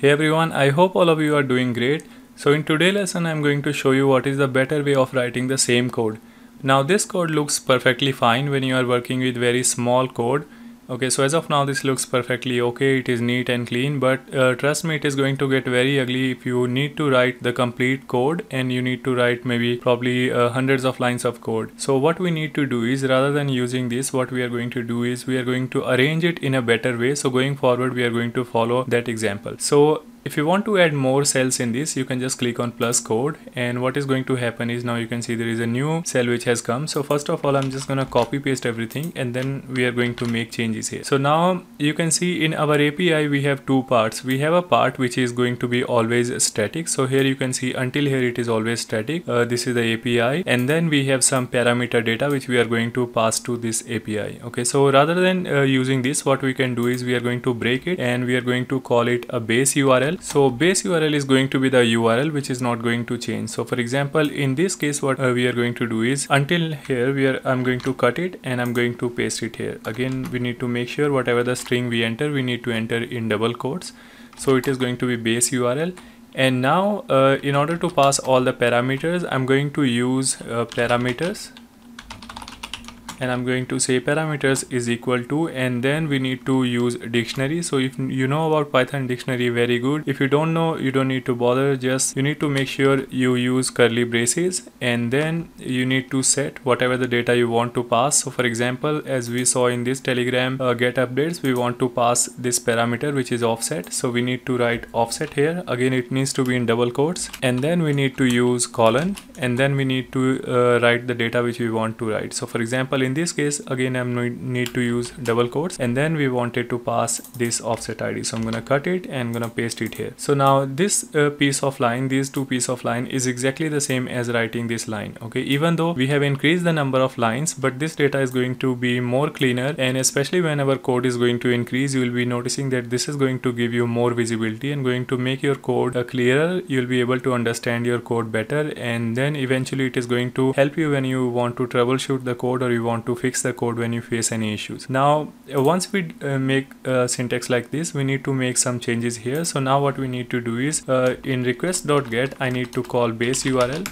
Hey everyone, I hope all of you are doing great. So in today's lesson, I'm going to show you what is the better way of writing the same code. Now this code looks perfectly fine when you are working with very small code okay so as of now this looks perfectly okay. It is neat and clean but uh, trust me it is going to get very ugly if you need to write the complete code and you need to write maybe probably uh, hundreds of lines of code. So what we need to do is rather than using this what we are going to do is we are going to arrange it in a better way. So going forward we are going to follow that example. So if you want to add more cells in this you can just click on plus code. And what is going to happen is now you can see there is a new cell which has come. So first of all i'm just going to copy paste everything and then we are going to make changes here. So now you can see in our api we have two parts. We have a part which is going to be always static. So here you can see until here it is always static. Uh, this is the api and then we have some parameter data which we are going to pass to this api okay so rather than uh, using this what we can do is we are going to break it and we are going to call it a base url so base URL is going to be the URL which is not going to change. So for example, in this case, what uh, we are going to do is until here, we are I'm going to cut it and I'm going to paste it here. Again, we need to make sure whatever the string we enter, we need to enter in double quotes. So it is going to be base URL. And now uh, in order to pass all the parameters, I'm going to use uh, parameters and I'm going to say parameters is equal to and then we need to use dictionary. So if you know about Python dictionary very good. If you don't know you don't need to bother. Just you need to make sure you use curly braces and then you need to set whatever the data you want to pass. So for example as we saw in this telegram uh, get updates we want to pass this parameter which is offset. So we need to write offset here. Again it needs to be in double quotes. And then we need to use colon and then we need to uh, write the data which we want to write. So for example in this case again I'm need to use double quotes. And then we wanted to pass this offset ID so I'm gonna cut it and gonna paste it here. So now this uh, piece of line these two piece of line is exactly the same as writing this line okay? Even though we have increased the number of lines but this data is going to be more cleaner. And especially when our code is going to increase you will be noticing that this is going to give you more visibility and going to make your code uh, clearer. You'll be able to understand your code better. And then eventually it is going to help you when you want to troubleshoot the code or you want to fix the code when you face any issues. Now uh, once we uh, make uh, syntax like this we need to make some changes here. So now what we need to do is uh, in request.get I need to call base URL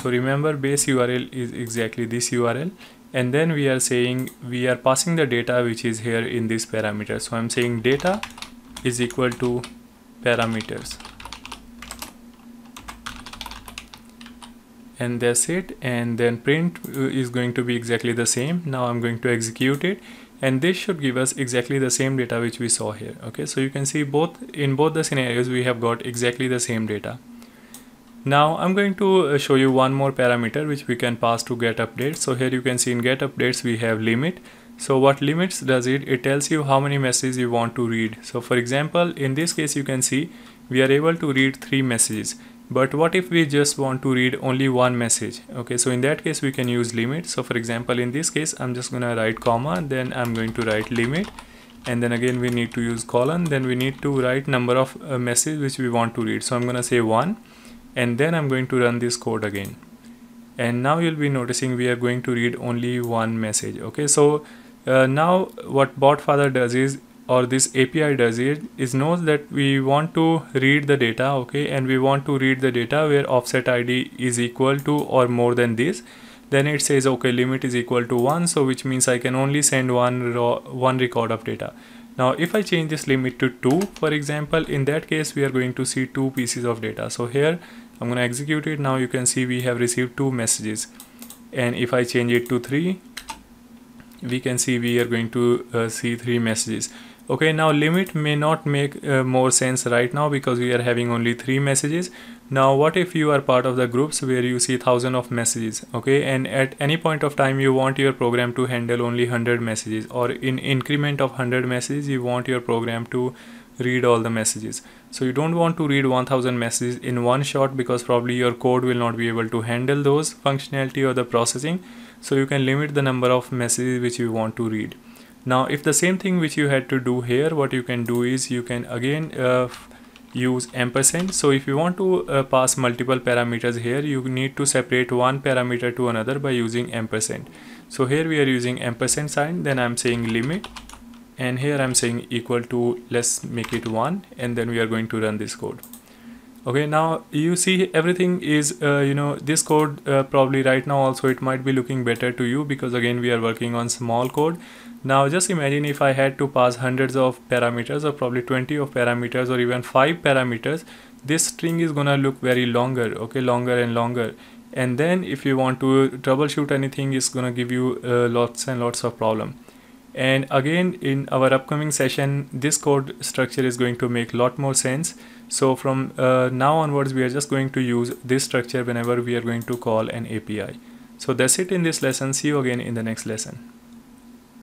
so remember base URL is exactly this URL and then we are saying we are passing the data which is here in this parameter. So I'm saying data is equal to parameters and that's it. And then print uh, is going to be exactly the same. Now I'm going to execute it. And this should give us exactly the same data which we saw here. Okay so you can see both in both the scenarios we have got exactly the same data. Now I'm going to uh, show you one more parameter which we can pass to get updates. So here you can see in get updates we have limit. So what limits does it? It tells you how many messages you want to read. So for example in this case you can see we are able to read three messages but what if we just want to read only one message? Okay so in that case we can use limit. So for example in this case i'm just gonna write comma then i'm going to write limit. And then again we need to use colon. Then we need to write number of uh, message which we want to read. So i'm gonna say one and then i'm going to run this code again. And now you'll be noticing we are going to read only one message. Okay so uh, now what botfather does is or this API does it is knows that we want to read the data okay and we want to read the data where offset ID is equal to or more than this. Then it says okay limit is equal to 1 so which means I can only send one one record of data. Now if I change this limit to 2 for example in that case we are going to see two pieces of data. So here I'm going to execute it. Now you can see we have received two messages. And if I change it to 3 we can see we are going to uh, see three messages okay now limit may not make uh, more sense right now because we are having only three messages. Now what if you are part of the groups where you see thousand of messages okay? And at any point of time you want your program to handle only 100 messages or in increment of 100 messages you want your program to read all the messages. So you don't want to read 1000 messages in one shot because probably your code will not be able to handle those functionality or the processing. So you can limit the number of messages which you want to read now if the same thing which you had to do here what you can do is you can again uh, use ampersand. So if you want to uh, pass multiple parameters here you need to separate one parameter to another by using ampersand. So here we are using ampersand sign then i'm saying limit and here I'm saying equal to let's make it 1 and then we are going to run this code okay now you see everything is uh, you know this code uh, probably right now also it might be looking better to you because again we are working on small code. Now just imagine if I had to pass hundreds of parameters or probably 20 of parameters or even 5 parameters this string is gonna look very longer okay longer and longer. And then if you want to troubleshoot anything it's gonna give you uh, lots and lots of problem and again in our upcoming session this code structure is going to make a lot more sense. So from uh, now onwards we are just going to use this structure whenever we are going to call an API so that's it in this lesson. See you again in the next lesson